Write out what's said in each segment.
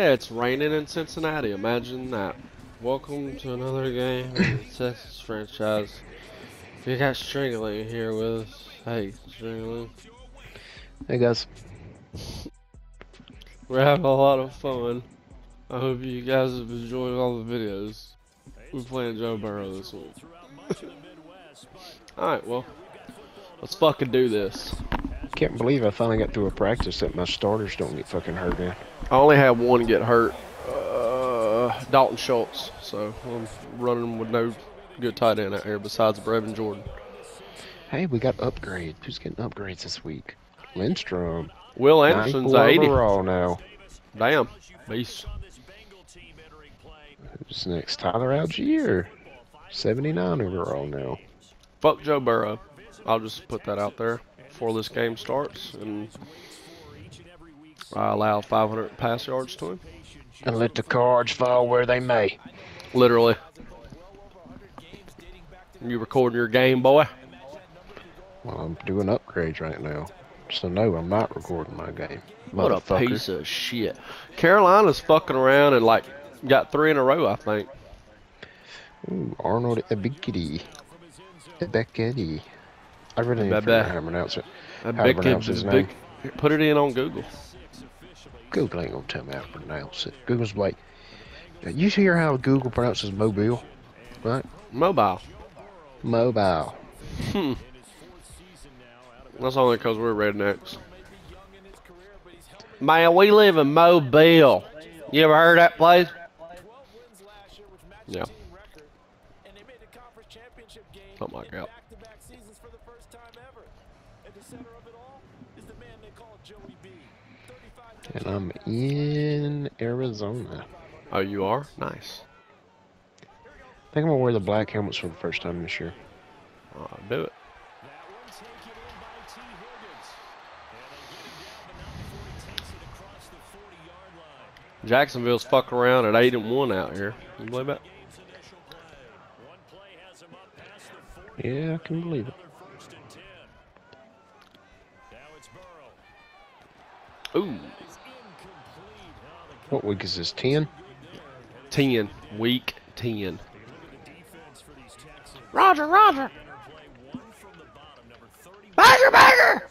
Yeah, it's raining in Cincinnati. Imagine that. Welcome to another game of the Texas franchise. We got Stringling here with us. Hey, Stringling. Hey guys. We're having a lot of fun. I hope you guys have enjoyed all the videos. We're playing Joe Burrow this week. Alright, well, let's fucking do this. Can't believe I finally got through a practice that my starters don't get fucking hurt in. I only had one get hurt, uh, Dalton Schultz, so I'm running with no good tight end out here besides Brevin Jordan. Hey, we got upgrades. Who's getting upgrades this week? Lindstrom. Will Anderson's 94 80. overall now. Damn, beast. Who's next? Tyler Allgeier. 79 overall now. Fuck Joe Burrow. I'll just put that out there before this game starts, and I allow 500 pass yards to him. And let the cards fall where they may. Literally. You recording your game, boy? Well, I'm doing upgrades right now. So no, I'm not recording my game. What a piece of shit. Carolina's fucking around and like got three in a row, I think. Ooh, Arnold Ebikidi. Ebekidi. I really need to Ebebe. figure out how to pronounce it. How to pronounce his big. Put it in on Google. Google ain't gonna tell me how to pronounce it. Google's like, you hear how Google pronounces mobile, right? Mobile. Mobile. Hmm. That's only because we're rednecks. Man, we live in Mobile. You ever heard that place? Yeah. Something like that. And I'm in Arizona. Oh, you are? Nice. I think I'm gonna wear the black helmets for the first time this year. Uh, do it. Jacksonville's fuck around at eight and one out here. You believe that? Yeah, I can believe it. Ooh, What week is this? 10? ten. Week ten. Roger, Roger. Bagger, bagger.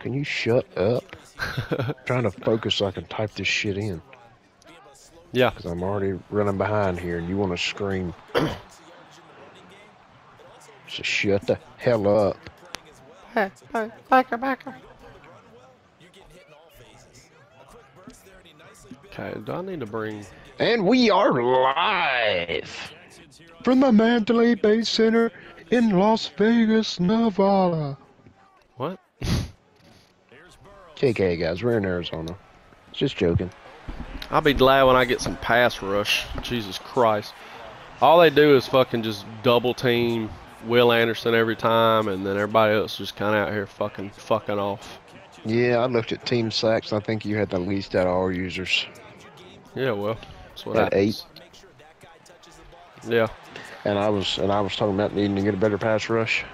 Can you shut up? trying to focus so I can type this shit in. Yeah. Because I'm already running behind here and you want to scream. so shut the hell up. Hey, hey, backer, backer. Okay, do I need to bring? And we are live from the Mandalay Bay Center in Las Vegas, Nevada. What? KK, guys, we're in Arizona. Just joking. I'll be glad when I get some pass rush. Jesus Christ. All they do is fucking just double team Will Anderson every time, and then everybody else just kind of out here fucking fucking off. Yeah, I looked at team sacks. I think you had the least out of all users. Yeah, well, that's what At happens. Yeah, And I was and I was talking about needing to get a better pass rush.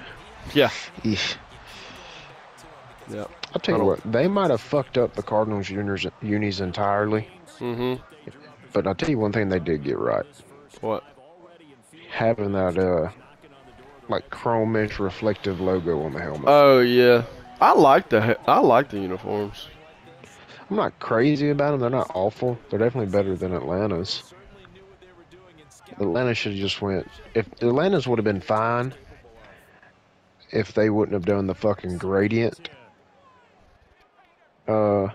yeah, Eesh. yeah. I'll tell you what, they might have fucked up the Cardinals unis, unis entirely, Mm-hmm. but I'll tell you one thing they did get right. What? Having that uh like chromish reflective logo on the helmet. Oh yeah, I like the he- I like the uniforms. I'm not crazy about them. They're not awful. They're definitely better than Atlanta's. Atlanta should have just went. If Atlanta's would have been fine, if they wouldn't have done the fucking gradient, uh,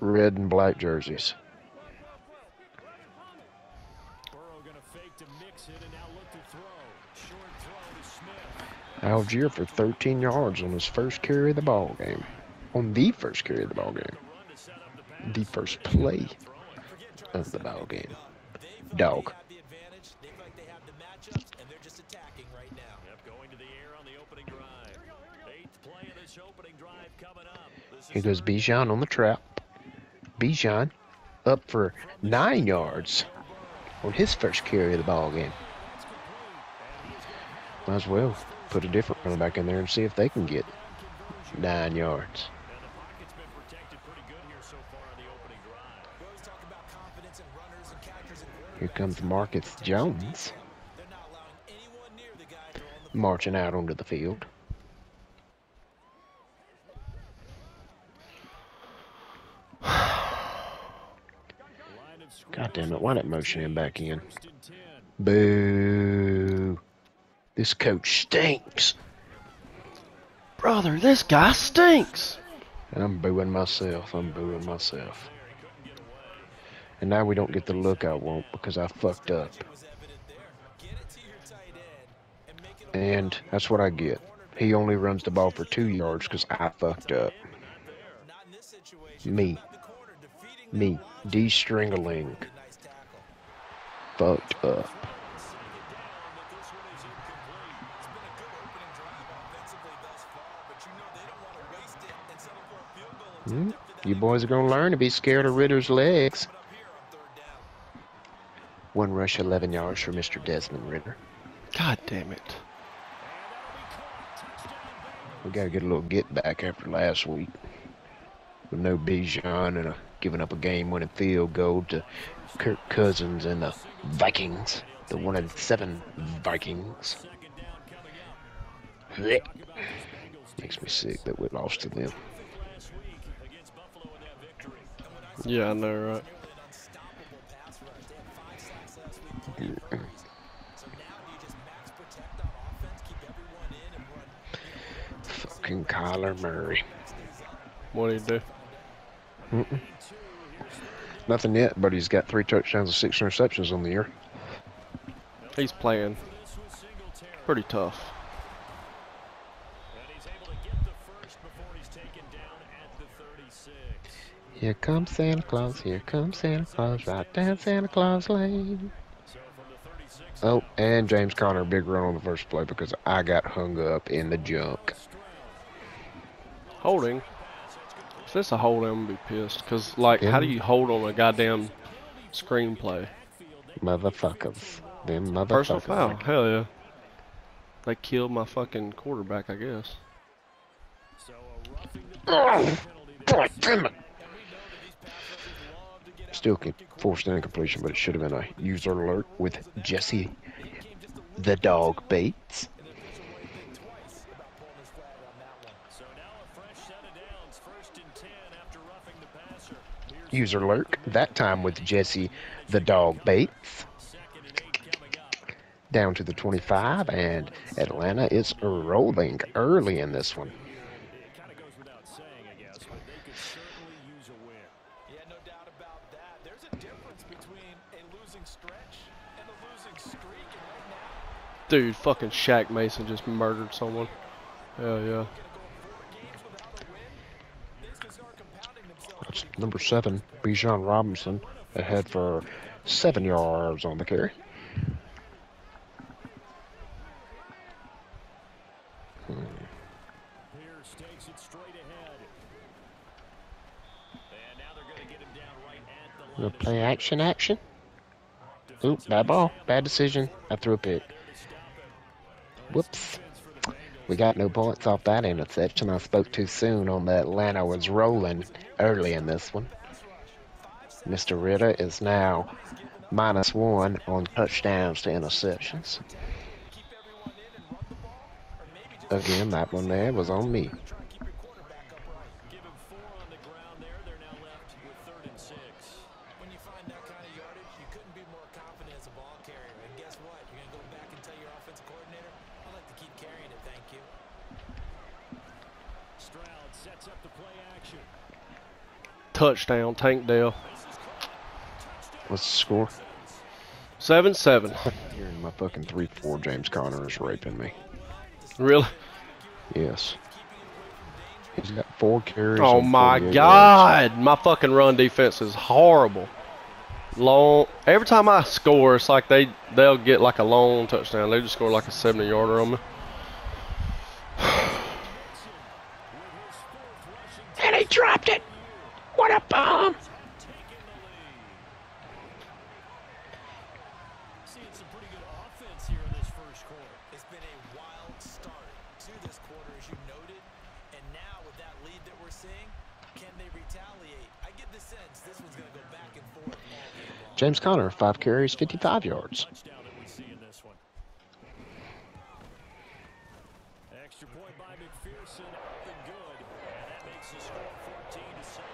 red and black jerseys. Allgeier for 13 yards on his first carry of the ball game. On the first carry of the ball game the first play of the ball game. Dog. Here goes Bijan on the trap. Bijan up for nine yards on his first carry of the ball game. Might as well put a different running back in there and see if they can get nine yards. Here comes Marcus Jones. Marching out onto the field. God damn it, why not motion him back in? Boo. This coach stinks. Brother, this guy stinks. And I'm booing myself. I'm booing myself. And now we don't get the look I want because I fucked up. And that's what I get. He only runs the ball for two yards because I fucked up. Me. Me. De-stringling. Fucked up. Hmm? You boys are gonna learn to be scared of Ridder's legs. One rush, 11 yards for Mr. Desmond Ridder. God damn it. We gotta get a little get back after last week. With no Bijan and a, giving up a game-winning field goal to Kirk Cousins and the Vikings, the one and seven Vikings. Blech. Makes me sick that we lost to them. Yeah, I know, right? Fucking Kyler Murray. What do you do? Mm-mm. Nothing yet, but he's got three touchdowns and six interceptions on the year. He's playing pretty tough. Here comes Santa Claus, here comes Santa Claus, right down Santa Claus Lane. Oh, and James Conner, big run on the first play because I got hung up in the junk. Holding. If this a hold, I'm gonna be pissed. Cause like, how do you hold on a goddamn screenplay? Motherfuckers. Them motherfuckers. Personal foul. Hell yeah. They killed my fucking quarterback, I guess. Oh, God damn it. Still forced an incompletion, but it should have been a user alert with Jessie the dog Bates. User alert, that time with Jessie the dog Bates. Down to the 25, and Atlanta is rolling early in this one. Yeah, no doubt about that. There's a difference between a losing stretch and a losing streak, and right now, Dude, fucking Shaq Mason just murdered someone. Hell yeah. That's number seven, Bijan Robinson, ahead for seven yards on the carry. Hmm. The play action, action. Oop, bad ball, bad decision. I threw a pick. Whoops. We got no points off that interception. I spoke too soon on the Atlanta was rolling early in this one. Mr. Ridder is now minus one on touchdowns to interceptions. Again, that one there was on me. Give him four on the ground there. They're now left with third and six. when you find that kind of yardage, you couldn't be more confident as a ball carrier. And guess what? You're going to go back and tell your offensive coordinator, I'd like to keep carrying it, thank you. Stroud sets up the play action. Touchdown, Tank Dell. What's the score? 7 7. Hearing my fucking 3-4 James Conner is raping me. Really? Yes. He's got four carries. Oh my 48 yards. god. My fucking run defense is horrible. Long. Every time I score, it's like they, they'll get like a long touchdown. They just score like a 70 yarder on me. And he dropped it. What a bomb! Seeing some pretty good offense here in this first quarter. It's been a wild start to this quarter, as you noted. And now, with that lead that we're seeing, Can they retaliate? I get the sense this one's going to go back and forth all game long. James Conner, five carries, 55 yards. Touchdown that we see in this one. Extra point by McPherson, up and good. And that makes the score 14 to 7.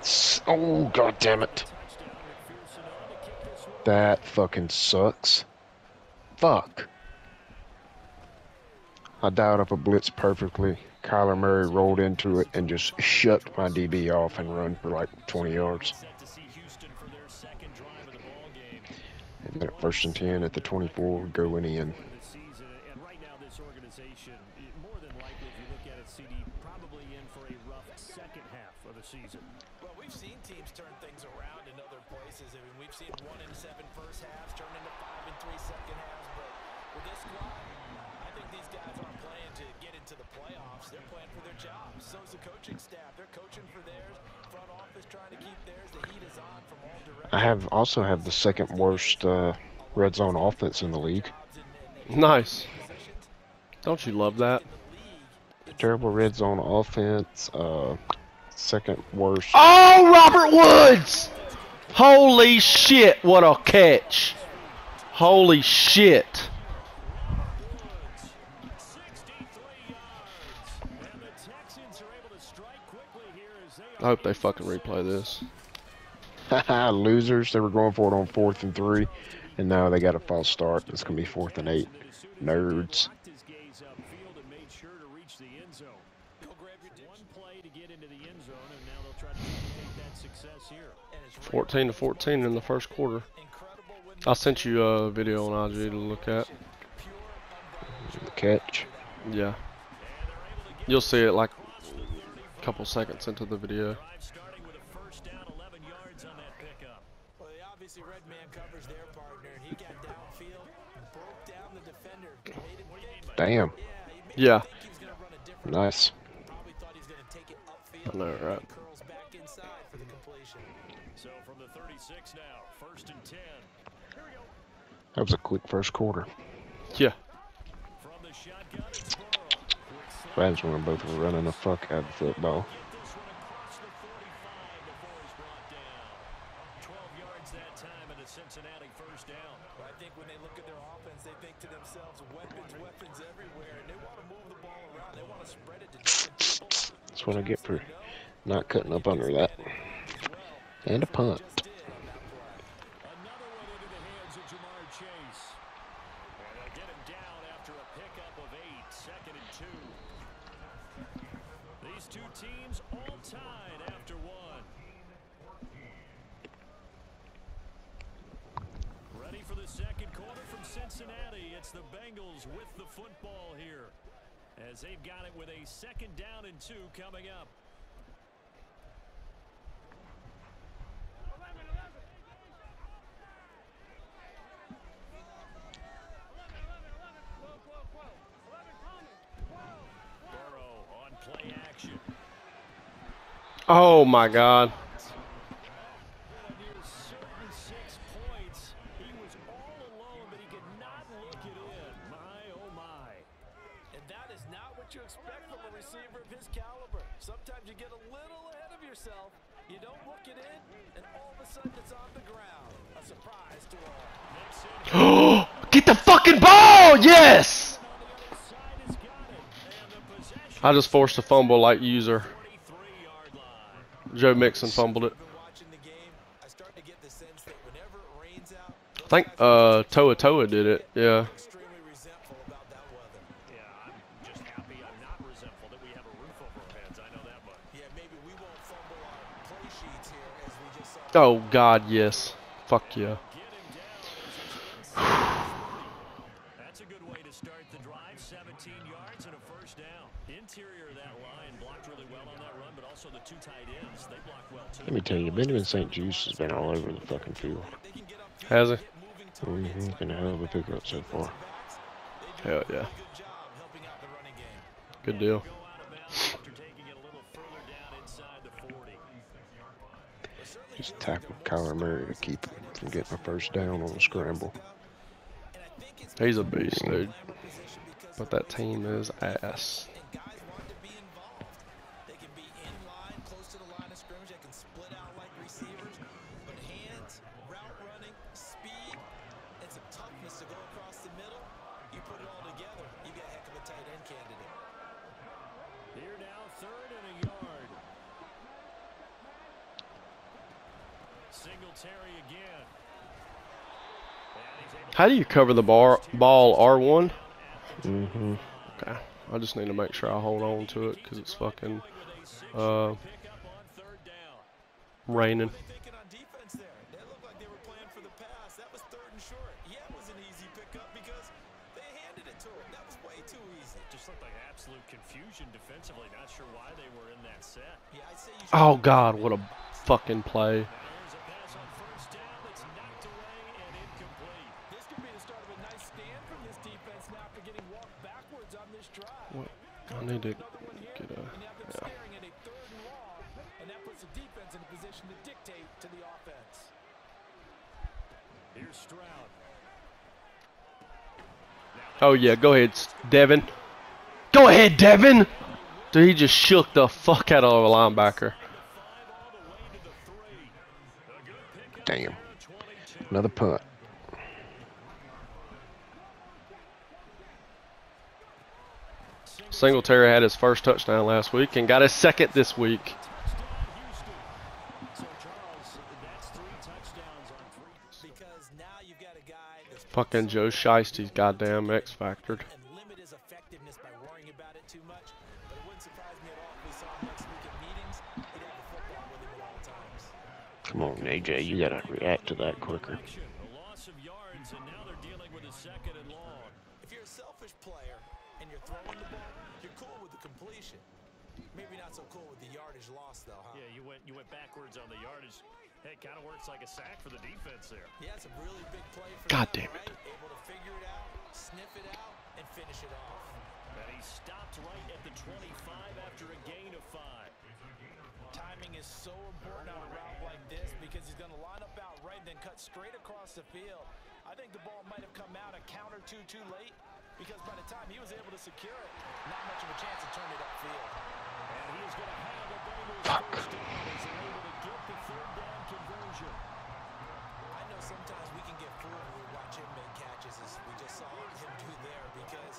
S- Oh, god damn it. That fucking sucks. Fuck. I dialed up a blitz perfectly. Kyler Murray rolled into it and just shut my DB off and run for like 20 yards. Set to see Houston for their second drive of the ball game. And at first and 10 at the 24, going in. season. Right now, this organization, more than likely, if you look at it, CD, probably in for a rough second half of the season. Well, we've seen teams turn things around in other places. I mean, we've seen one seven first halves turn into five and three second halves. But with this squad, these guys aren't playing to get into the playoffs. They're playing for their jobs. So's the coaching staff. They're coaching for theirs. Front office trying to keep theirs. The heat is on from all directions. I have also have the second worst uh, red zone offense in the league. Nice. Don't you love that? the. Terrible red zone offense. Uh, second worst. Oh, Robert Woods! Holy shit, what a catch! Holy shit. 63 yards. And the Texans are able to strike quickly here as they I hope they fucking replay this. Losers. They were going for it on fourth and three, and now they got a false start. It's gonna be fourth and eight. Nerds. locked his gaze upfield and made sure to reach the end zone. Go grab your dish. One play to get into the end zone, and now they'll try to duplicate that success here. And it's 14 to 14 in the first quarter. I sent you a video on IG to look at. The catch. Yeah. You'll see it like couple seconds into the video. Drive starting with a first down, 11 yards on that pickup. Well, they obviously red man covers their partner, and he got downfield, broke down the defender. Made him think, Damn. yeah, he made Yeah. him think he was a different Nice. Probably thought he was gonna take it I know, right? He curls back inside for the completion. So from the 36 now, first and 10. That was a quick first quarter. Yeah. Quick slip. Rams were both running the fuck out of football. Get this one across the 45 before he's brought down. 12 yards that time and a Cincinnati first down. I think when they look at their offense, they think to themselves, weapons, weapons everywhere, and they want to move the ball around. They want to spread it to different. That's what I get for not cutting up under that. And a punt. Just did on that play. Another one into the hands of Ja'Marr Chase. And they'll get him down after a pickup of eight, second and two. These two teams all tied after one. Ready for the second quarter from Cincinnati. It's the Bengals with the football here. As they've got it with a second down and two coming up. Burrow on play action. Oh my god. A near certain six points. He was all alone, but he could not look it in. My, oh my. And that is not what you expect from a receiver of his caliber. Sometimes you get a little ahead of yourself. You don't look it in, and all of a sudden it's on the ground. A surprise to all. Mixon Get the fucking ball! Yes! on the other side has got it. And that is not what you expect of a receiver of his caliber. Sometimes you get a little ahead of yourself, you don't look it in, and all of a sudden it's on the possession I just forced a fumble like user. 43-yard line. Joe Mixon fumbled it. Been watching the game. I start to get the sense that whenever it rains out, I think uh Toa Toa did it. Yeah. Oh God, yes. Fuck weather. Yeah, I'm just happy I'm not resentful that we have a roof over our heads. I know that much. Yeah, maybe we won't fumble our play sheets here as we just saw. Oh god, yes. Fuck yeah. Get him down. That's a good way to start the drive. 17 yards and a first down. Interior of that line blocked really well on that run, but also the two tight ends. They block well too. Let me tell you, Benjamin St-Juste has been all over the fucking field. They can get up Has he? Mm-hmm. Been a hell of a pickup so far. Hell yeah. good job helping out the running game. Good deal. Go out of bounds after taking it a little further down inside the 40. Just tackle Kyler Murray to keep him from getting a first down on a scramble. And I think it's He's a beast, dude. But that team is ass. and guys want to be involved. They can be candidate. Here now, third and a yard. Singletary again. And he's able How do you cover the bar ball R1? Mm-hmm. Okay. I just need to make sure I hold on to it because it's fucking uh, pick up on third down. raining. What were they thinking on defense I need to get a. Yeah. and that puts the defense in a position to dictate to the offense. Here's Stroud. Oh yeah, go ahead, Devin. Go ahead, Devin. Dude, he just shook the fuck out of a linebacker. Damn. Another punt. Singletary had his first touchdown last week and got his second this week. Fucking Joe Shiesty's goddamn X factored. Come on, AJ, you gotta react to that quicker. Action, a loss of yards, and now they're dealing with a second and long. If you're a selfish player and you're throwing the ball, you're cool with the completion. Maybe not so cool with the yardage loss, though, huh? Yeah, you went backwards on the yardage. Hey, kind of works like a sack for the defense there. Yeah, it's a really big play for God damn it. right? Able to figure it out, sniff it out, and finish it off. And he stopped right at the 25 after a gain of five. Timing is so important on a route like this because he's going to line up out right, then cut straight across the field. I think the ball might have come out a count or two too late because by the time he was able to secure it, not much of a chance to turn it upfield. And he is going to have a Bengals first down as they're able to get the third down conversion. I know sometimes we can get fooled when we watch him make catches as we just saw him do there because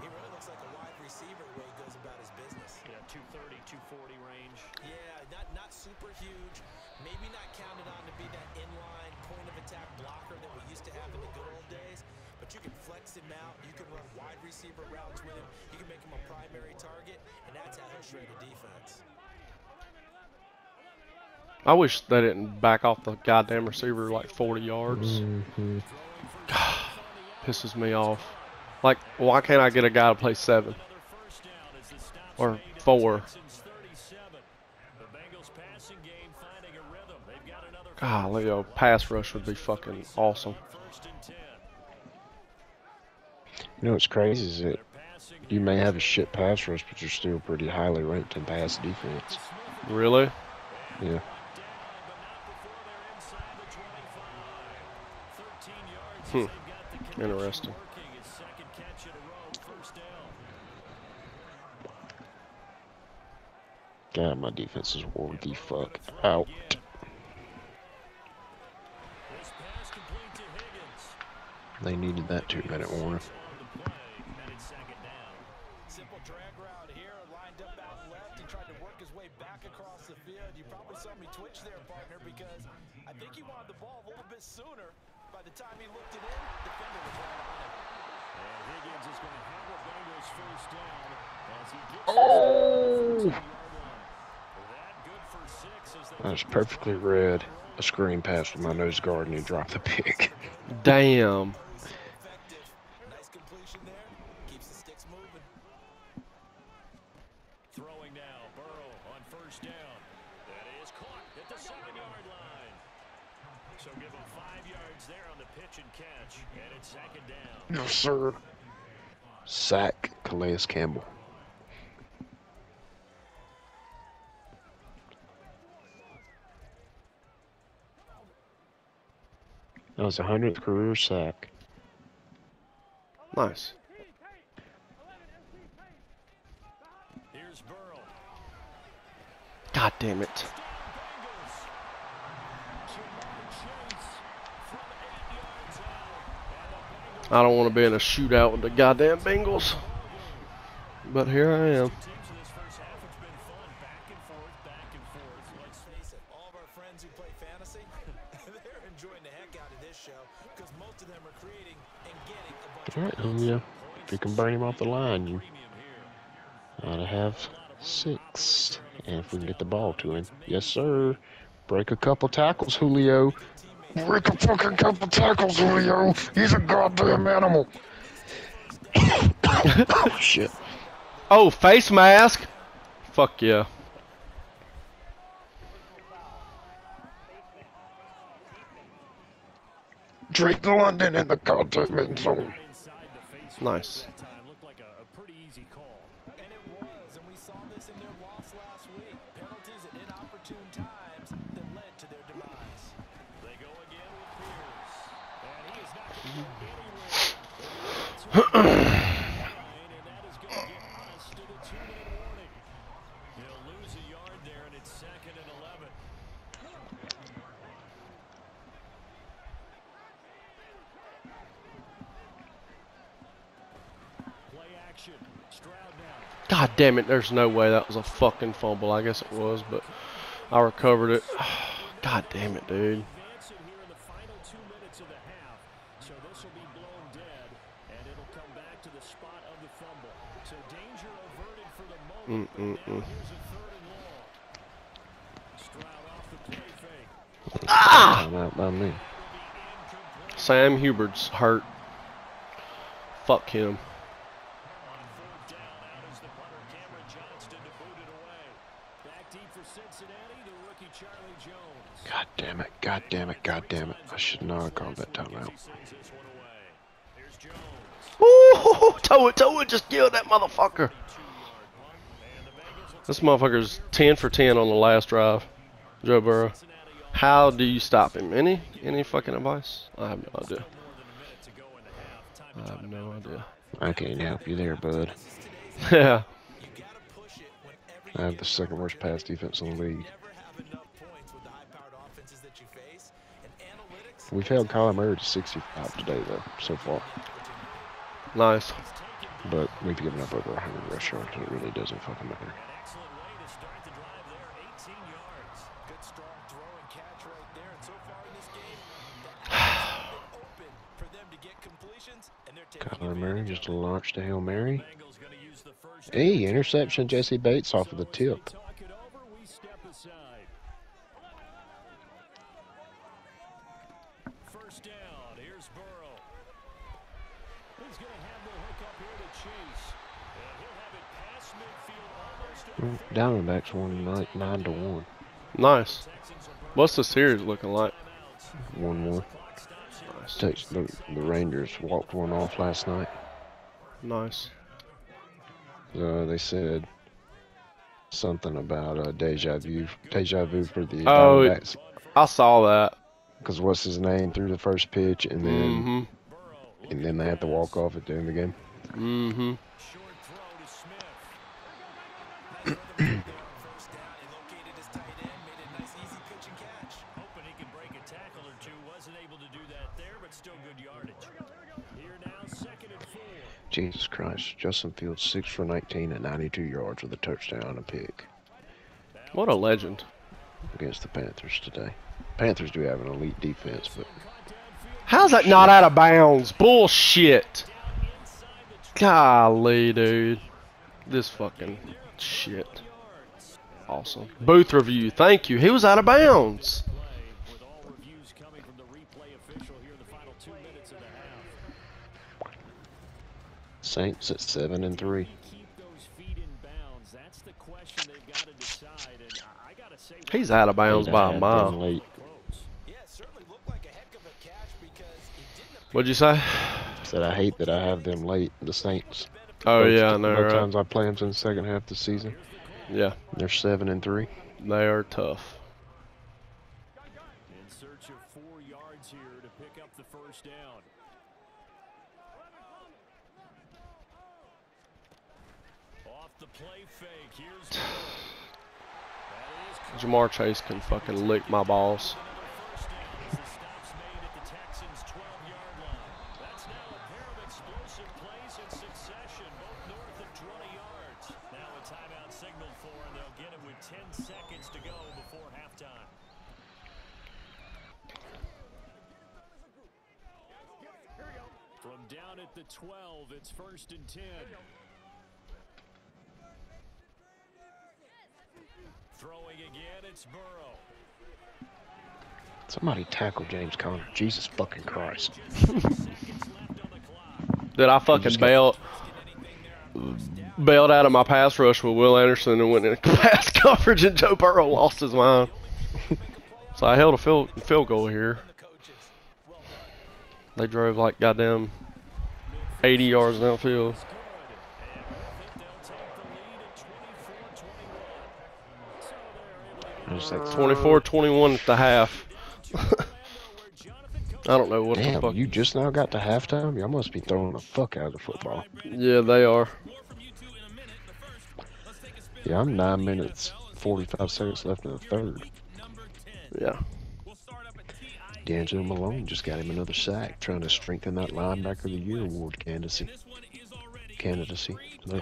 he really looks like a wide receiver the way he goes about his business. Yeah, 230, 240 range. Yeah, not not super huge. Maybe not counted on to be that inline point of attack blocker that we used to have in the good old days. But you can flex him out. You can run wide receiver routes with him. You can make him a primary target, and that's how he'll shred a defense. I wish they didn't back off the goddamn receiver like 40 yards. Mm-hmm. Pisses me off. Like, why can't I get a guy to play seven Another first down as the stop's or four? Texans 37. The Bengals passing game finding a rhythm. They've got another Golly, a pass rush would be fucking awesome. first and 10. You know what's crazy is that you may have a shit pass rush, but you're still pretty highly ranked in pass defense. Really? Yeah. down, but not before they're inside the 25. 13 yards Hmm. as they've got the connection Interesting. working. His second catch in a row, first down. God, my defense is wore the fuck out. This pass complete to Higgins. They needed that two minute warning. Time he looked it in, defender was right on him. And Higgins is going to have a Bengals first down as he gets Oh! that good for six as they I was perfectly read a screen pass with my nose guard and he dropped the pick. Damn. Effective. Nice completion there. Keeps the sticks moving. throwing now. Burrow on first down. That is caught at the seven-yard line. So give him five yards there on the pitch and catch, and it's second down. No, sir. Sack Calais Campbell. That was a hundredth career sack. Nice. Here's Burrow. God damn it. Bengals. Ja'Marr Chase from eight yards out. And the Bengals I don't want to be in a shootout with the goddamn Bengals. But here I am. Teams in this first half, it's been fun. Back and forth, back and forth. Let's face it, all of our friends who play fantasy, they're enjoying the heck out of this show because most of them are creating and getting a bunch All right, Julio. If you can burn him off the line, you ought to have six. And if we can get the ball to him, yes, sir. Break a couple tackles, Julio. Break a fucking couple tackles, Julio. He's a goddamn animal. oh shit. Oh, face mask. Fuck yeah. Drake London in the containment zone. inside the face Nice. That time looked like a, a pretty easy call. And it was, and we saw this in their loss last week. Penalties at inopportune times that led to their demise. They go again with Pierce. And he is not mm-hmm. going anywhere. and that is going to get us to the two-minute warning. He'll lose a yard there, and it's second and 11. Play action. Stroud now. God damn it, there's no way that was a fucking fumble. I guess it was, but I recovered it. God damn it, dude. advancing here in the final two minutes of the half. So this will be blown dead, and it'll come back to the spot of the fumble. So danger averted for the moment, but now here's a third and long. Stroud off the play fake. Time out by me. Sam Hubbard's hurt. Fuck him. On fourth down, out is the punter, Cameron Johnston, to boot it away. Back deep for Cincinnati, the rookie Charlie Jones. God damn it. God damn it. God damn it. I should not have called that timeout. He sends this one away. Here's Jones. Ooh, toe it, just kill that motherfucker. Two-yard punt, and the Bengals will This motherfucker's 10 for 10 on the last drive. Joe Burrow. How do you stop him? Any any fucking advice? I have no idea. more than a minute to go in the half. Time I have no idea. I can't help you there, bud. Yeah. You gotta push it whenever I have the second worst pass defense in the league. never have enough points with the high-powered offenses that you face. And analytics We've held Kyler Murray to 65 today, though, so far. Nice. But we've given up over 100 rush yards, and it really doesn't fucking matter. An excellent way to start the drive there. 18 yards. Good strong throw and catch right there. And so far in this game, the avenues have been open for them to get completions, and they're taking Kyler Murray just launched a Hail Mary. Gonna use the Hey, interception, Jessie Bates off of the So as we tip. talk it over, we step aside. First down. Here's Burrow. He's going the hook up here to Chase. And he'll have it past midfield almost Mm, over Diamondbacks won like 9 to 1. Nice. Texans will burn What's the series looking like? timeouts. 1 1. Clock stops here. Nice. Takes the, the Rangers walked one off last night. Nice. Uh, they said something about uh, deja vu, deja vu for the Oh, Diamondbacks. I saw that. Because what's his name threw the first pitch, and then Mm-hmm. And then they had to walk off at the end of the game. Mm-hmm. Jesus Christ, Justin Fields six for 19 at 92 yards with a touchdown and a pick What a legend. against the Panthers today. Panthers do have an elite defense, but How's that not out of bounds? Bullshit. Golly, dude. This fucking shit. Awesome. Booth review. Thank you. He was out of bounds. Play with all reviews coming from the replay official here in the final two minutes of the half. Saints at seven and three. Keep those feet in bounds. That's the question they've got to decide. And I, I got to say, He's out of bounds by a mile. them late. close. Yeah, it certainly looked like a heck of a catch because it didn't appear What'd you say? Said I hate that I have them late. The Saints. Oh Both- yeah, I know, both right? times I play them in the second half of the season. Yeah, They're seven and three. they are tough. In search of four yards here to pick up the first down. Off the play fake. Here's That is Ja'Marr Chase can fucking lick my balls. First down as the stop's made at the Texans' 12-yard line. That's now a pair of explosive Offensive plays in succession, both north of 20 yards. Now a timeout signaled for, and they'll get it with 10 seconds to go before halftime. From down at the 12, it's first and 10. Throwing again, it's Burrow. Somebody tackle James Conner. Jesus fucking Christ. Seconds left on the clock. Did I fucking just got- bail bailed out of my pass rush with Will Anderson and went in pass coverage and Joe Burrow lost his mind. so I held a field field goal here. They drove like goddamn 80 yards downfield. It's like, 24-21 at the half. I don't know what the damn, fuck. you just now got to halftime? Y'all must be throwing the fuck out of the football. Yeah, they are. Yeah, I'm nine minutes, 45 seconds left in the third. Yeah. DeAngelo Malone just got him another sack, trying to strengthen that linebacker of the year award candidacy. Candidacy. Yeah.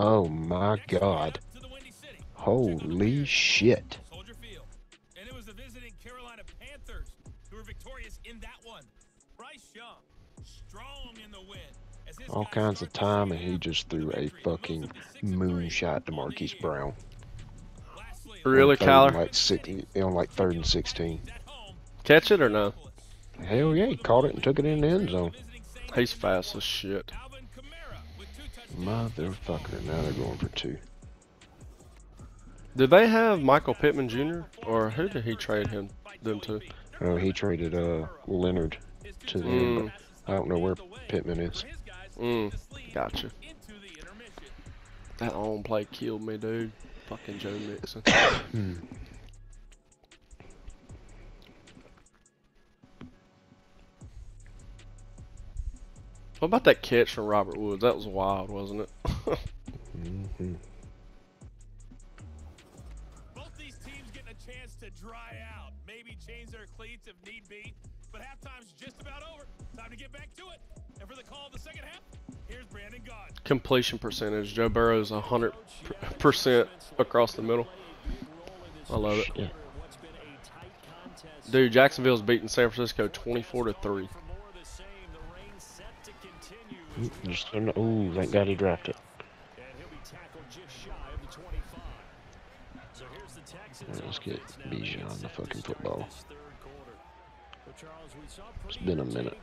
Oh my god. To the Windy City. Holy shit. Soldier Field. And it was the visiting Carolina Panthers who were victorious in that one. Bryce Young, strong in the win. All kinds of time, and he just threw a fucking moonshot to Marquise Brown. Really, On third Kyler? Like six, on like third and 16. Catch it or no? Hell yeah, he caught it and took it in the end zone. He's fast as shit. Motherfucker, now they're going for two. Did they have Michael Pittman Jr. or who did he trade him them to? Oh, he traded uh Leonard to them, Mm, I don't know where Pittman is. Mm, gotcha. into the intermission. That on play killed me, dude. Fucking Joe Mixon. What about that catch from Robert Woods? That was wild, wasn't it? mm -hmm. Both these teams getting a chance to dry out, maybe change their cleats if need be. But halftime's just about over. Time to get back to it. And for the call of the second half, here's Brandon Gaudin. Completion percentage. Joe Burrow's 100% across the middle. I love it. Dude, Jacksonville's beating San Francisco 24 to 3 just of the 25. So here's the Texans. Let's get. Bijan the fucking football. It's been a minute.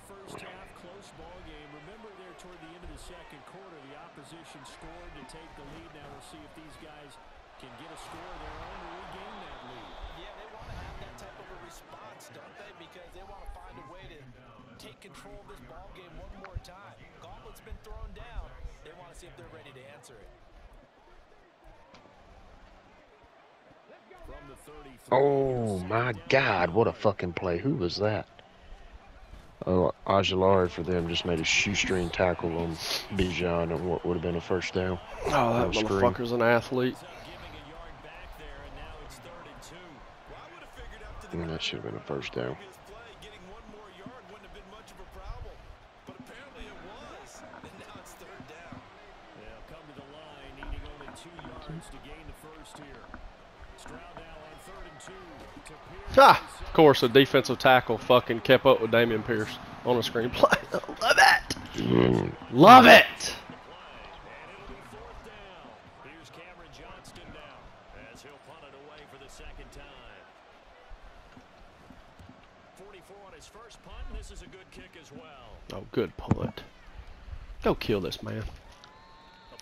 second quarter, the opposition scored to take the lead. Now we'll see if these guys can get a score of their own to regain that lead. Yeah, they want to have that type of a response, don't they? Because they want to find a way to take control of this ball game one more time. Gauntlet's been thrown down. They want to see if they're ready to answer it. From the 33. Oh my God, what a fucking play! Who was that? Oh, Aguilar for them just made a shoestring tackle on Bijan on what would have been a first down. Oh, that On screen. motherfucker's an athlete. So giving a yard back there, and now it's third and two. Well, I would have figured after the Mm, that should have been a first down. previous play, getting one more yard wouldn't have been much of a problem. But apparently it was. And now it's third down. They'll come to the line, needing only two yards to gain the first here. Stroud now on third and two. To Pierce. Ha! Of course, a defensive tackle fucking kept up with Dameon Pierce on a screenplay. Love it! Mm, Love it! And it'll be fourth down. Here's Cameron Johnston now as he'll punt it away for the second time. 44 on his first punt. and This is a good kick as well. Oh, good punt. Go kill this man.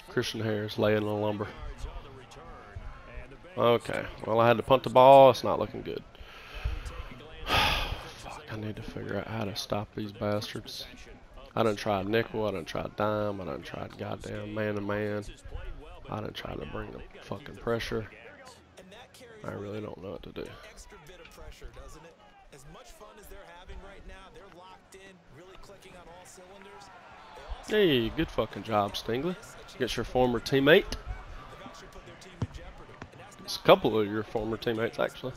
Christian Harris laying the lumber. Yards on the return. And the Bengals Okay, well, I had to punt the ball. It's not looking good. I need to figure out how to stop these bastards. I done tried nickel, I done tried dime, I done tried goddamn man to man. I done tried to bring the fucking pressure. And that carries I really don't know what to do. extra bit of pressure, doesn't it? As much fun as they're having right now, they're locked in, really clicking on all cylinders. Hey, good fucking job, Stingley. Against your former teammate. have actually put their team in jeopardy. And that's It's a couple of your former teammates, actually.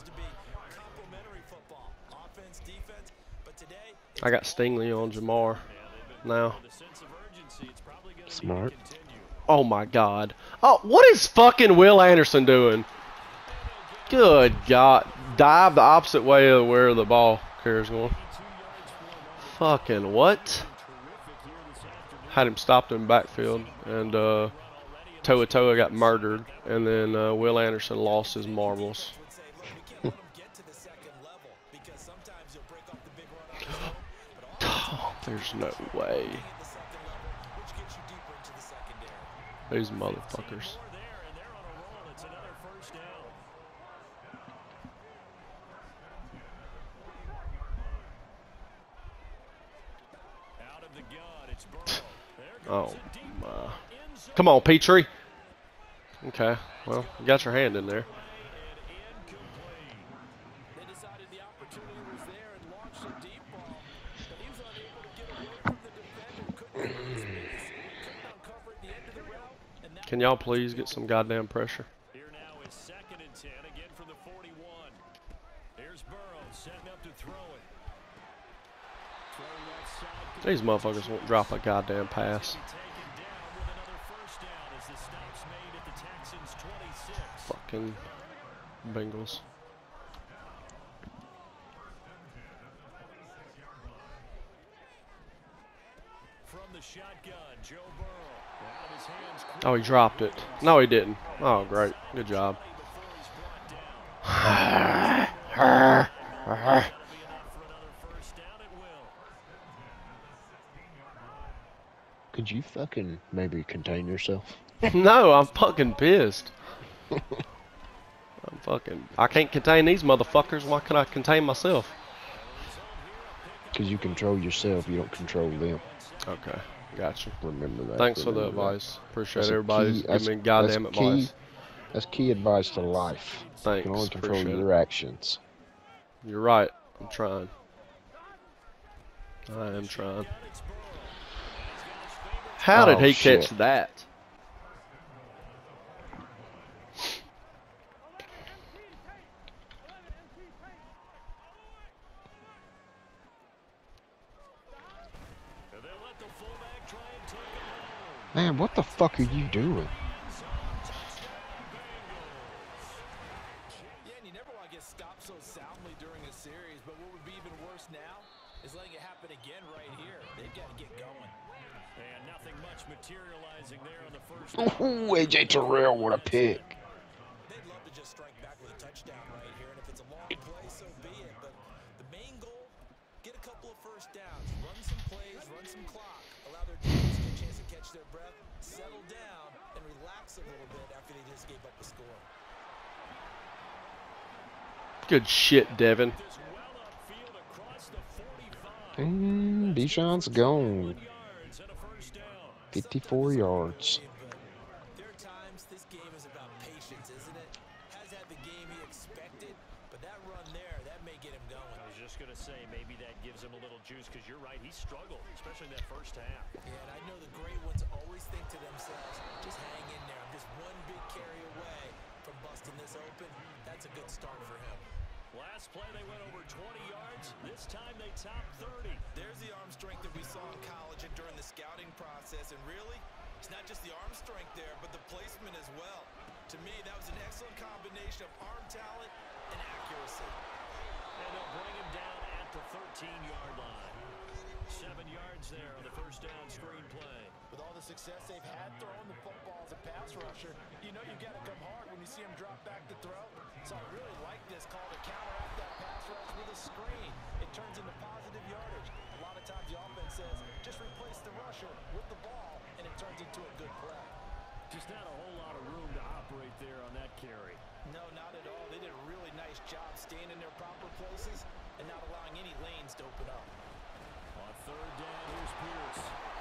I got Stingley on Ja'Marr now. With a sense of urgency, it's probably going to Smart. Oh my god. Oh, what is fucking Will Anderson doing? Good God. Dive the opposite way of where the ball carrier's going. Fucking what? Had him stopped in backfield, and uh, To'oTo'o got murdered, and then uh, Will Anderson lost his marbles. The no way. Burrow. motherfuckers. Oh my. Come on, Petrie. Okay, well, you got your hand in there. and incomplete. They decided the opportunity was there and launched a deep ball, but he was unable to get away from the defender. Couldn't get his space, couldn't uncover at the end of the route, and that Can y'all please get some goddamn pressure? Here now is second and 10 again from the 41. Here's Burrow setting up to throw it. These motherfuckers won't drop a goddamn pass. be taken down with another first down as the stop's made at the Texans 26. Fucking Bengals. From the shotgun, Joe Burrow. Out of his hands Oh, he dropped it. No, he didn't. Oh, great. Good job. before he's brought down. Be enough for another first down at will. Could you fucking maybe contain yourself? no, I'm fucking pissed. I'm fucking. I can't contain these motherfuckers. Why can I contain myself? Because you control yourself, you don't control them. Okay, gotcha. Remember that. Thanks for the remember that. advice. Appreciate That's a everybody's key- that's- giving goddamn that's key- advice. That's key advice to life. You Thanks. can only control Appreciate your it. actions. You're right. I'm trying. I am trying. How did Oh, he shit. catch that? And they'll let the fullback try and take it home. Man, what the fuck are you doing? Yeah, and you never want to get stopped so soundly during a series, but what would be even worse now is letting it happen again right here. They've got to get going. And nothing much materializing there on the first Ooh, AJ Terrell, what a pick. Their breath, settle down, and relax a little bit after they just gave up the score. Good shit, Devin. This well upfield across the 45. And Bijan's gone. Yards and a first down. 54 yards. But there are times this game is about patience, isn't it? Has had the game he expected, but that run there, that may get him going. I was just going to say, maybe that gives him a little juice because you're right, he struggled, especially in that first half. Yeah, and I know the great ones always think to themselves, just hang in there. I'm just one big carry away from busting this open. That's a good start for him. Last play, they went over 20 yards. This time, they topped 30. There's the arm strength that we saw in college and during the scouting process. And really, it's not just the arm strength there, but the placement as well. To me, that was an excellent combination of arm talent and accuracy. And they'll bring him down at the 13-yard line. Seven yards there on the first down screen play. With all the success they've had throwing the football as a pass rusher, you know you've got to come hard when you see him drop back to throw. So I really like this call to counteract that pass rush with a screen. It turns into positive yardage. A lot of times the offense says, just replace the rusher with the ball, and it turns into a good play. Just not a whole lot of room to operate there on that carry. No, not at all. They did a really nice job staying in their proper places and not allowing any lanes to open up. On third down, here's Pierce.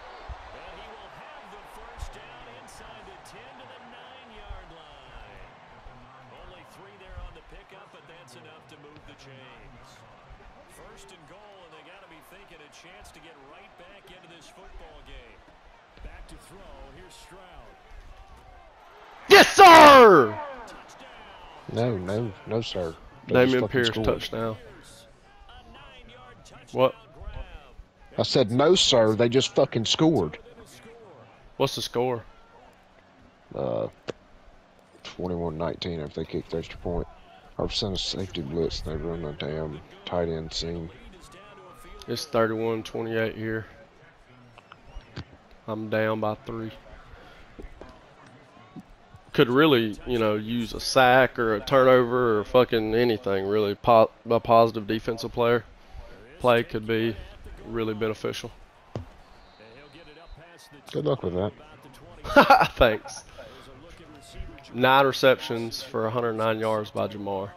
And he will have the first down inside the 10 to the 9-yard line. Only three there on the pickup, but that's enough to move the chains. First and goal, and they got to be thinking a chance to get right back into this football game. Back to throw. Here's Stroud. Yes, sir! Touchdown. No, no, no, sir. They just Dameon fucking Pierce scored. touchdown. What? I said, no, sir. They just fucking scored. What's the score? Uh, 21-19 if they kicked the extra point. Sent a safety blitz. They run a damn tight end seam. It's 31-28 here. I'm down by three. Could really, you know, use a sack or a turnover or fucking anything. Really, po a positive defensive player play could be really beneficial. Good luck with that. Thanks. Nine receptions for 109 yards by Ja'Marr,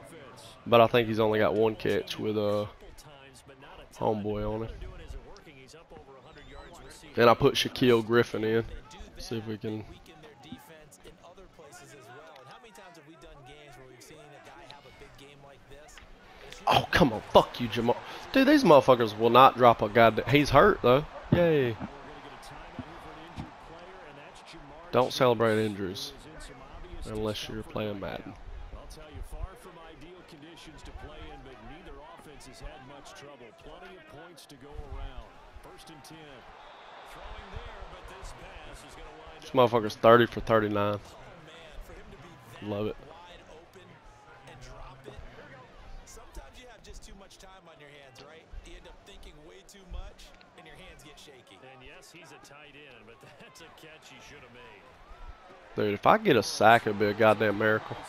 but I think he's only got one catch with a homeboy on him. And I put Shaquill Griffin in. See if we can. Oh come on, fuck you, Ja'Marr. Dude, these motherfuckers will not drop a goddamn. He's hurt though. Yay. Don't celebrate injuries unless you're playing Madden. I'll tell you, far from ideal conditions to play in, but neither offense has had much trouble. Plenty of points to go around. First and 10. Throwing there, but this pass is going to wind This motherfucker's 30 for 39. Man, for him to be that Love it. Dude, if I get a sack, it'd be a goddamn miracle. And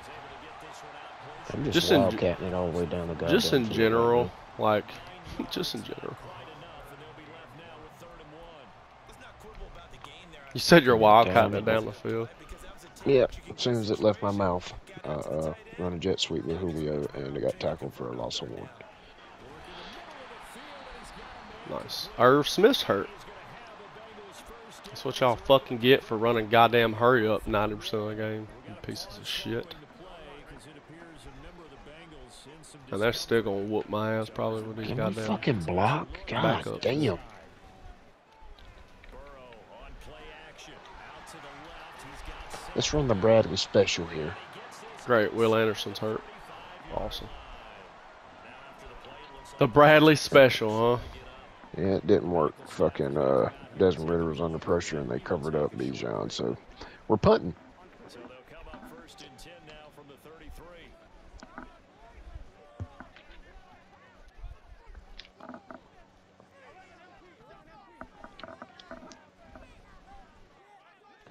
he's able to get this one out close. I'm just, Just in- wildcatting it all the way down the goddamn Just in field. general, like, just in general. Wide enough, and they'll be left now with third and one. Let's not quibble about the game there. You said you're wildcatting Damn it it. down the field. Because that was a team Yeah, that you could as soon as it left my mouth, uh, uh, run a jet sweep with Julio, and it got tackled for a loss of one. Nice. Irv Smith's hurt. That's what y'all fucking get for running goddamn hurry up 90% of the game. You pieces of shit. And they're still gonna whoop my ass probably with these Can goddamn. fucking block? God Back up. damn. Burrow on play action. Out to the left. He's got six. Let's run the Bradley special here. Great. Will Anderson's hurt. Awesome. The Bradley special, huh? Yeah, it didn't work. Fucking uh, Desmond Ridder was under pressure, and they covered up Bijan. So we're punting. So they'll come up first and 10 now from the 33.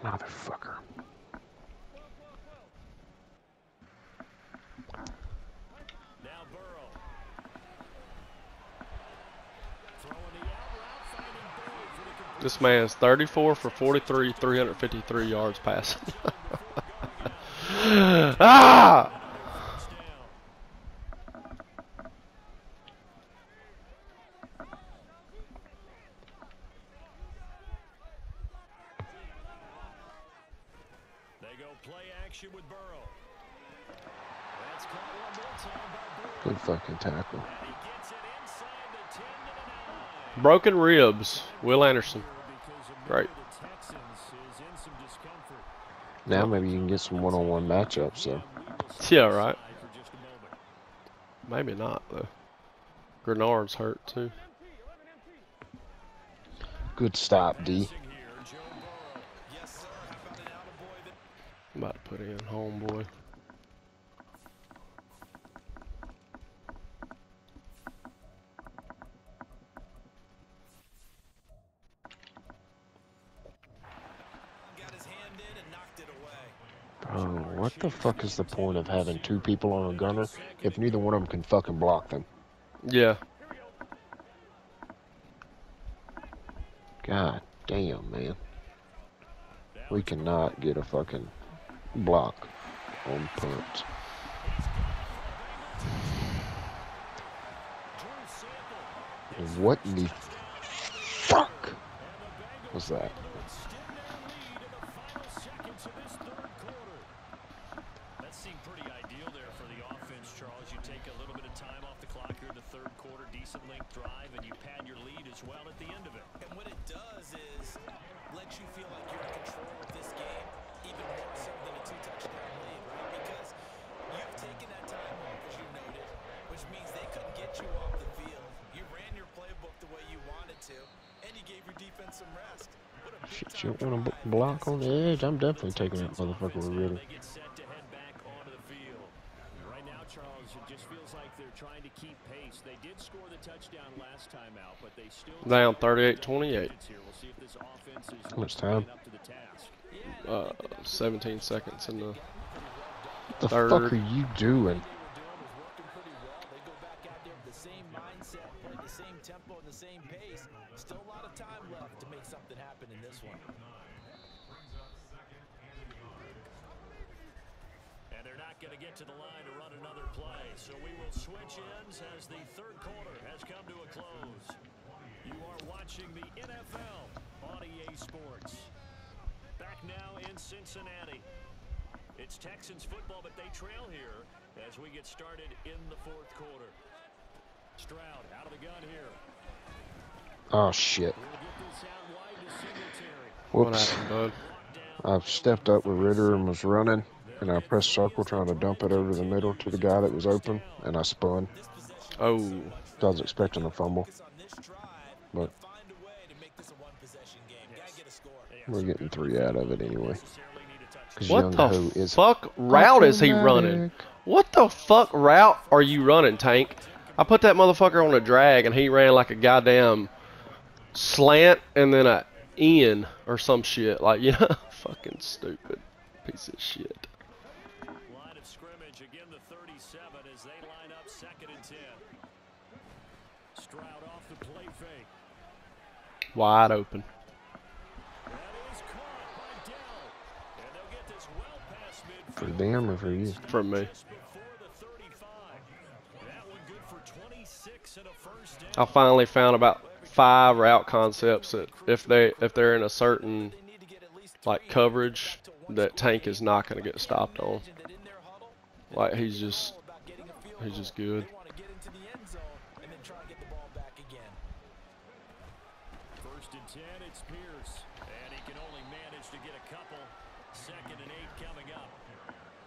Motherfucker. Now Burrow. Throwing the out route, finding Boyd for the complete This man's 34 for 43, 353 yards passing. ah! touchdown. They go play action with Burrow. That's caught one more time by Boyd. Good fucking tackle. And he gets it inside the 10 to the 9. Broken ribs. Will Anderson. Because a Great. member of the Texans is in some discomfort. Now maybe you can get some one-on-one matchups. So Yeah, right. For just a moment. Maybe not though. Greenard's hurt too. good stop, D. Here, Joe Burrow. Yes, sir. How about an attaboy that I'm about to put in homeboy. got his hand in and knocked it away. Bro, what the fuck is the point of having two people on a gunner if neither one of them can fucking block them? Yeah. God damn, man. We cannot get a fucking block on punts. What the fuck was? That What Shit, you want to block on the edge? I'm definitely taking that motherfucker with Ridder. They get set to head back onto the field. Right now, Charles, it just feels like they're trying to keep pace. They did score the touchdown last time out, but they still Down 38-28. here. We'll see if this offense is How much time? living up to the task. Uh, 17 seconds in the. What the Third. fuck are you doing? What they were doing was working pretty well. They go back out there with the same mindset, play the same tempo and the same pace. Still a lot of time left to make something happen in this one. And they're not to get to the line to run another play. So we will switch ends as the third quarter has come to a close. You are watching the NFL on EA Sports. Back now in Cincinnati. It's Texans football, but they trail here as we get started in the fourth quarter. Stroud out of the gun here. Oh shit. We'll get this out wide to Singletary. What Whoops. I've stepped up with Ridder and was running, and I pressed circle trying to dump it over the middle to the guy that was open, and I spun. Oh, I was expecting a fumble. Focus on this drive. But- Find a way to make this a one-possession game. Gotta get a score. We're getting three out of it anyway. Necessarily need a touchdown. 'Cause what the Ho is fuck route is he running? What the fuck route are you running, Tank? I put that motherfucker on a drag and he ran like a goddamn slant and then a in or some shit. Like, you know, fucking stupid piece of shit. Line of scrimmage again the 37 as they line up second and 10. Stroud off the play fake. Wide open. That is caught by Dell. And they'll get this well open. For them or for you? For me. Just the 35. That one good for 26 and a first down. I finally found about five route concepts that if they if they're in a certain They need to get at least like coverage to that. Tank is not gonna get stopped on. Imagine that in their huddle, Like he's just about getting a field he's just good. They want to get into the end zone and then try and get the ball back again. First and 10, it's Pierce. And he can only manage to get a couple. Second and eight coming up.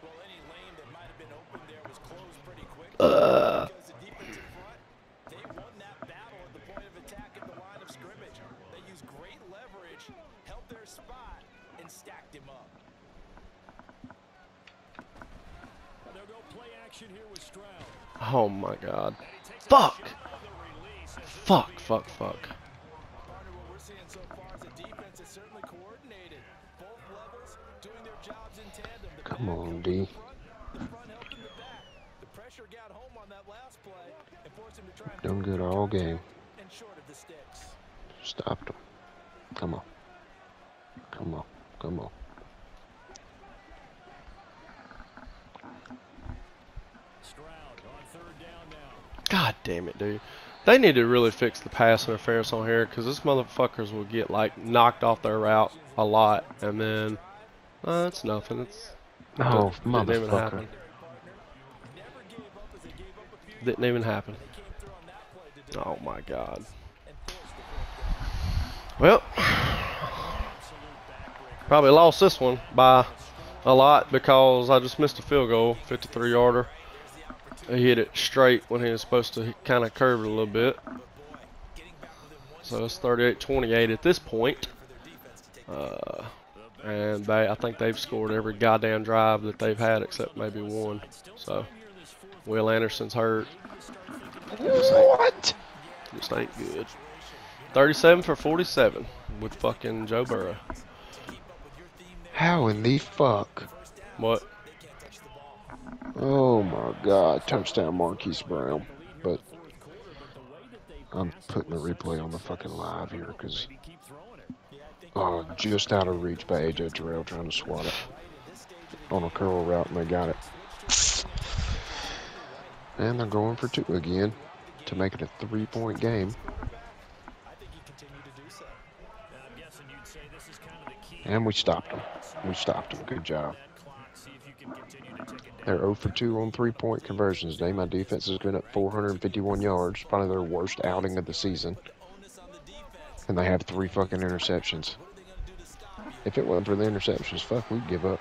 Well, any lane that might have been open there was closed pretty quick. Uh. because the defensive front, they won that battle at the point of attack at the line of scrimmage. They used great leverage, held their spot, and stacked him up. And they'll go play action here with Stroud. oh my god. And he takes a Fuck. shot on the release as this Fuck, will be fuck, fuck. Partner, what we're seeing so far is a defense that's certainly coordinated. Both levels doing their jobs in tandem. The Come back on, helping D. the front, the front helping the back. The pressure got home on that last Fuck! Fuck, fuck, him to try and Done good all game. Stopped him. Come on. Come on. Come on. Stroud on third down now. God damn it, dude. They need to really fix the pass interference on here because this motherfuckers will get like knocked off their route a lot and then uh, it's nothing. It's Oh, even motherfucker. happen. Never gave up as they gave up a few Didn't even happen. They came through on that play to do Oh my god. and forced the fourth down. Well, probably lost this one by a lot because I just missed a field goal, 53 yarder. He hit it straight when he was supposed to kind of curve it a little bit. So it's 38-28 at this point. Uh, and they, I think they've scored every goddamn drive that they've had except maybe one. So Will Anderson's hurt. What? Just ain't good. 37 for 47 with fucking Joe Burrow. How in the fuck? What? Oh my god. Touchdown Marquise Brown. But I'm putting the replay on the fucking live here because oh, uh, just out of reach by AJ Terrell trying to swat it on a curl route and they got it. And they're going for two again to make it a three point game. And we stopped them. We stopped them. Good job. They're 0 for 2 on three point conversions today. My defense has been up 451 yards, probably their worst outing of the season. Onus on the defense. And they have three fucking interceptions. What are they going to do to stop you? If it wasn't for the interceptions, fuck, we'd give up.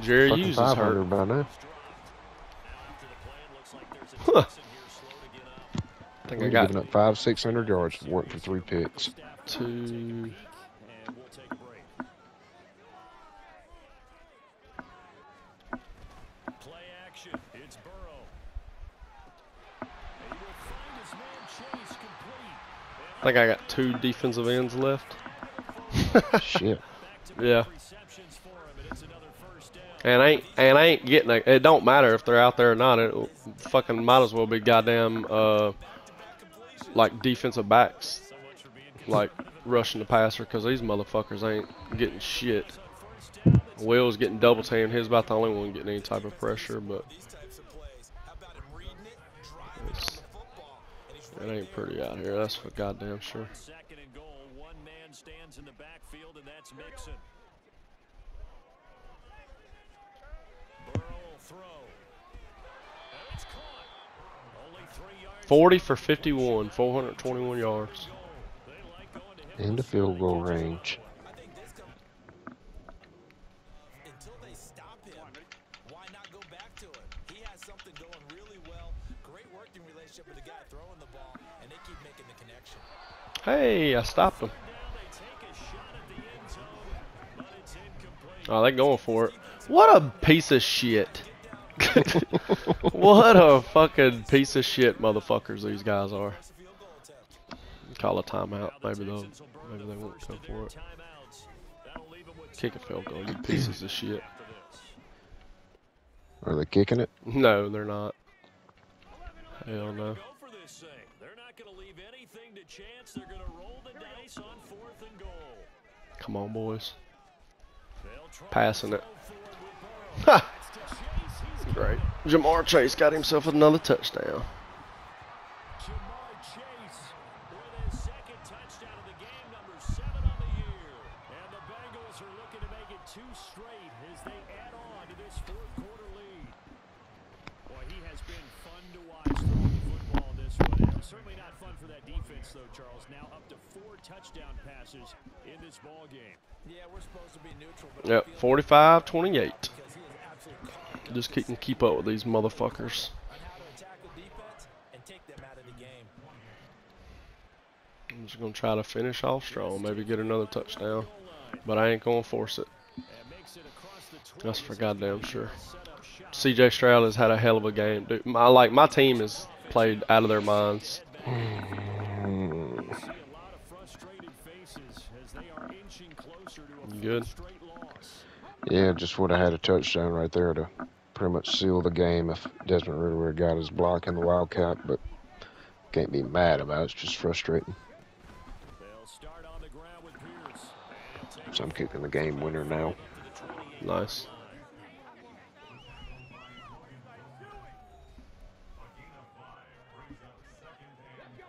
Jerry Fucking Hughes is 500 hurt. by now. Now after the play, it looks like there's a Huh. Texan here slow to get up. I think I We've got given up five, six hundred yards, worked for three picks. two. And we'll take a break. Play action. It's Burrow. And he will find his man Chase complete. I think I got two defensive ends left. Shit. Yeah. Receptions for him, and it's another first down. And I ain't and I ain't getting a, it don't matter if they're out there or not. It fucking might as well be goddamn uh like defensive backs like rushing the passer because these motherfuckers ain't getting shit. Will's getting double teamed. He's about the only one getting any type of pressure, but These types of plays. How about him reading it, driving it's, the football, and he's it ain't pretty out here. That's for goddamn sure. Second and goal. One man stands in the backfield, and that's Mixon. Burrow throw. It's caught. Only three yards. 40 for 51, 421 yards. They like going to him. In the field goal range. Hey, I stopped him. Now they take a shot at the end zone, but it's incomplete. Oh, they going for it. What a piece of shit. what a fucking piece of shit motherfuckers these guys are. It's a field goal attempt. Call a timeout. Maybe they'll Texans will burn maybe they won't go for it. timeouts. That'll leave 'em with Kick a field goal, you pieces of shit. Are they kicking it? No, they're not. Hell no. Chance. They're going to roll the dice on fourth and goal. Come on, boys. Passing it. throw for it with Burrow. Ha! That's to Chase. He's Great. Ja'Marr Chase got himself another touchdown. Ja'Marr Chase with his second touchdown of the game, number seven on the year. And the Bengals are looking to make it two straight as they add on to this fourth quarter lead. Boy, he has been fun to watch throwing the football in this one. And certainly not fun for that defense, though, Charles. Now up to four touchdown passes in this ball game. Yeah, we're supposed to be neutral, but Yep, 45 28. because he is absolutely calm Just keep, keep up with these motherfuckers. on how to attack the defense and take them out of the game. I'm just going to try to finish off strong. Maybe get another touchdown. But I ain't going to force it. And makes it across the That's for goddamn sure. set up shop. CJ Stroud has had a hell of a game. Dude, my, like, my team has played out of their minds. See a lot of frustrated faces as they are inching closer to a Good. fourth straight loss. Yeah, just would have had a touchdown right there to pretty much seal the game if Desmond Ridder would have got his block in the Wildcat, but can't be mad about it. It's just frustrating. They'll start on the ground with Pierce. And he'll take So I'm kicking the game winner now. it to the 28 Nice.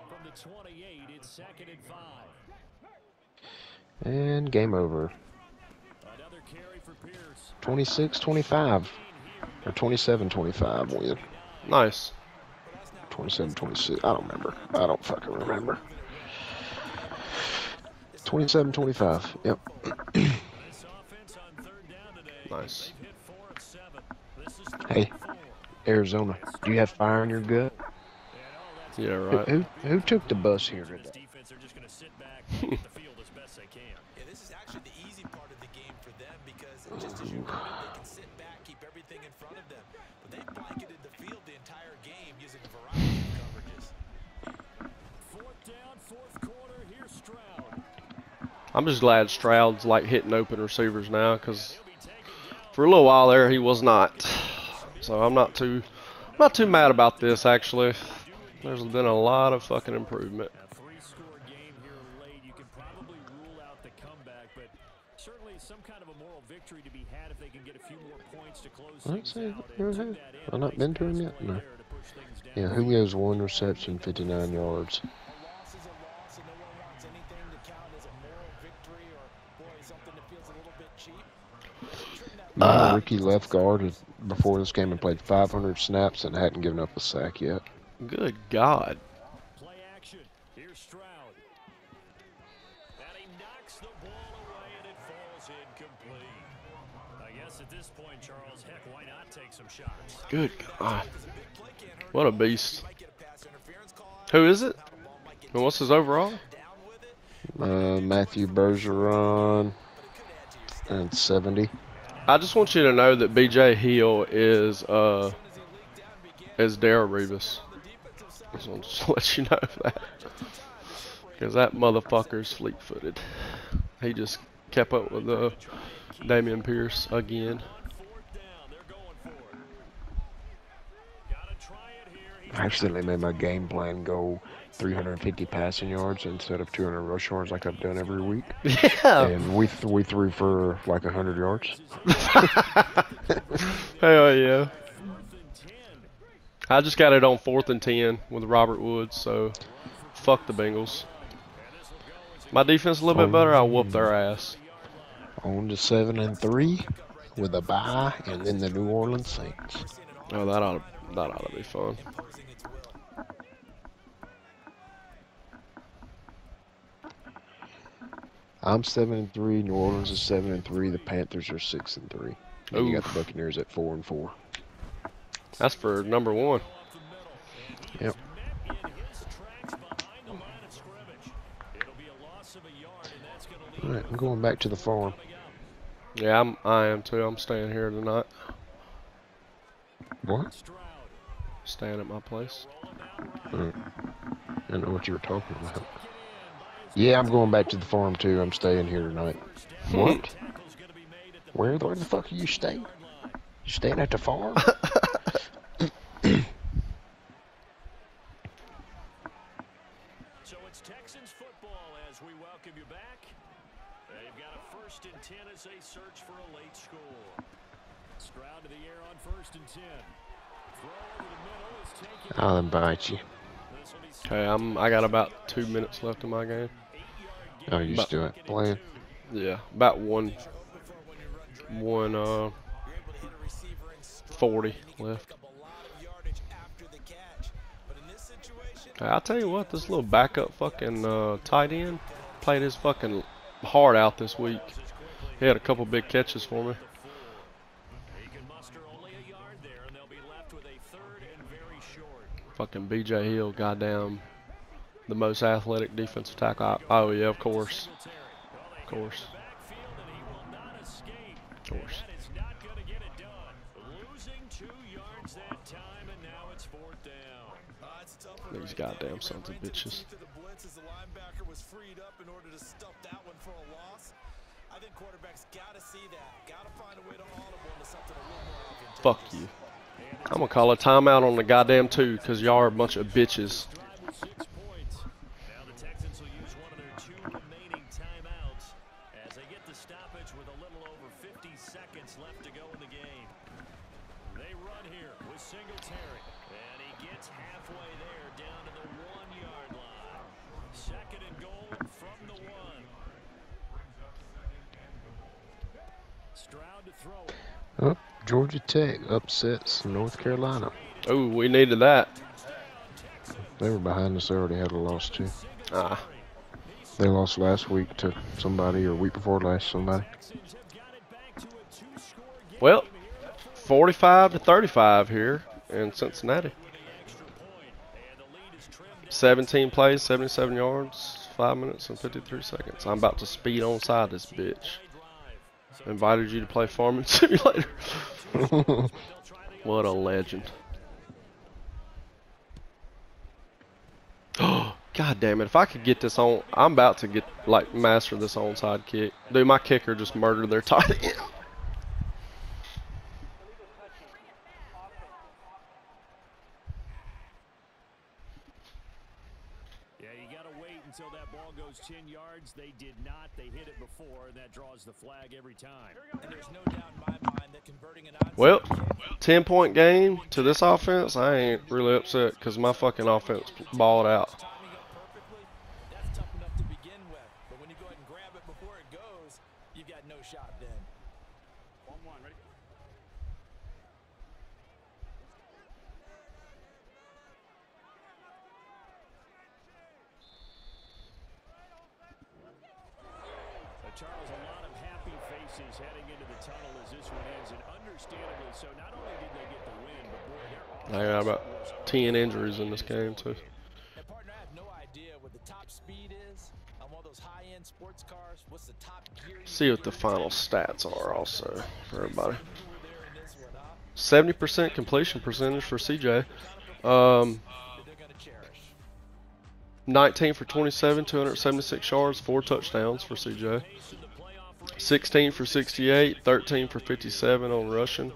From the 28, it's second and five. And game over. Another carry for Pierce. 26 25. Or 27 25 win. Nice. 27 26. I don't remember. I don't fucking remember. 27 25. Yep. This offense on third down today. Nice. They've hit four of seven. This is Hey. third and four. Arizona, do you have fire in your gut? Yeah, right. who, who took the bus here today? front of them. But they blanketed the field the entire game using a variety of coverages. Fourth down, fourth quarter. Here's Stroud. I'm just glad Stroud's like hitting open receivers now because He'll be taken down. for a little while there he was not. So I'm not too not too mad about this actually. There's been a lot of fucking improvement. A three-score game here late. You can probably rule out the comeback, but certainly some kind of a moral victory to be had if they can get a few more points to close Let's things see. out. Who And to has- that end, uh-huh. I've not been to him yet? No. there to push things down. Yeah, Julio's one reception, 59 yards. A loss is a loss, and no one wants anything to count as uh, a moral victory or, boy, something that feels a little bit cheap. Trim rookie left guard before this game had played 500 snaps and hadn't given up a sack yet. Good God. Play action. Here's Stroud. And he knocks the ball away and it falls incomplete. I guess at this point, Charles, heck, why not take some shots? Good God. because a big play can't hurt What a beast. You might get a pass interference call Who is it? And what's his overall? Uh, Matthew Bergeron and 70. I just want you to know that BJ Hill is uh is Darrelle Revis. I just want to let you know that. Because that motherfucker's fleet footed. He just kept up with uh, Dameon Pierce again. Fourth down, they're going for it. Gotta try it here. He I accidentally made my game plan go 350 passing yards instead of 200 rush yards like I've done every week. Yeah. And we th- we threw for like 100 yards. Hell yeah. I just got it on fourth and ten with Robert Woods, so fuck the Bengals. My defense a little bit better, I'll whoop their ass. On to 7 and 3 with a bye and then the New Orleans Saints. Oh, that ought to, that ought to be fun. I'm 7 and 3, New Orleans is 7 and 3, the Panthers are 6 and 3. And you got the Buccaneers at 4 and 4. That's for number one. Yep. met in his tracks behind the line of scrimmage. It'll be a loss of a yard, and that's going to All leave right, I'm going back to the farm. Yeah, I'm, I am too. I'm staying here tonight. What? Stroud. Staying at my place. Mm. I don't know what you were talking about. Yeah, I'm going back to the farm too. I'm staying here tonight. What? Tackle's going to be made at the Where, where the fuck are you staying? You staying at the farm? So it's Texans football as we welcome you back. They've got a first and 10 as they search for a late score. Stroud to the air on first and 10. I'll invite you. This will be Okay, I'm. I got about two minutes left in my game. Oh, you But- still playing? Yeah, about one, one uh, forty left. Hey, I'll tell you what, this little backup fucking uh, tight end played his fucking heart out this week. He had a couple big catches for me. He can muster only a yard there, and they'll be left with a third and very short. Fucking BJ Hill, goddamn, the most athletic defensive tackle. Oh yeah, of course, of course, of course. These goddamn sons of bitches. Fuck you. I'm gonna call a timeout on the goddamn two, cause y'all are a bunch of bitches. Drive with six points. Now the Texans will use one of their two remaining timeouts as they get the stoppage with a little over 50 seconds left to go in the game. They run here with Singletary, and he gets halfway there down to the one-yard line. Second and goal from the one. Stroud to throw it. Oh, Georgia Tech upsets North Carolina. Oh, we needed that. They were behind us. They already had a loss too. Ah, They lost last week to somebody or week before last somebody. Texans have got it back to a two-score game well, 45 to 35 here in Cincinnati. extra point, and the lead is trimmed down. 17 plays, 77 yards, 5 minutes and 53 seconds. I'm about to speed on side this bitch. Invited you to play Farming Simulator. what a legend. Oh, God damn it. If I could get this on, I'm about to get, like, master this onside kick. Dude, my kicker just murdered their tight end. Yeah, you got to wait until that ball goes 10 yards. They did not. They hit it before, and that draws the flag every time. And there's no doubt in my mind that converting an Well, 10 point game to this offense, I ain't really upset because my fucking offense balled out. timing it perfectly, that's tough enough to begin with. But when you go ahead and grab it before it goes, you've got no shot then. One, one, ready? Uh, Charles, a lot of happy faces heading into the tunnel as this one ends, and understandably so. Not they get the win, but boy, their I about was 10 injuries in this game, too. And those high-end sports cars? What's the top gear? See what the final stats are also for everybody. You were there in this one, huh? 70% completion percentage for CJ. Um, That they're gonna cherish. 19 for 27, 276 yards, four touchdowns for CJ. 16 for 68, 13 for 57 on rushing.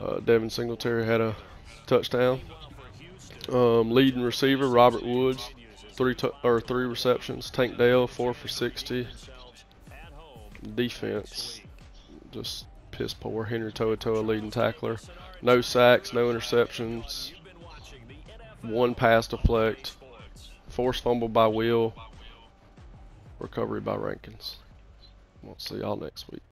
Uh, Devin Singletary had a touchdown. Um, leading receiver Robert Woods, three or three receptions. Tank Dell four for 60. Defense just piss poor. Henry Toa leading tackler. No sacks, no interceptions. One pass deflect. Forced fumble by Will. Recovery by Rankins. We'll see y'all next week.